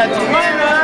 that's minor.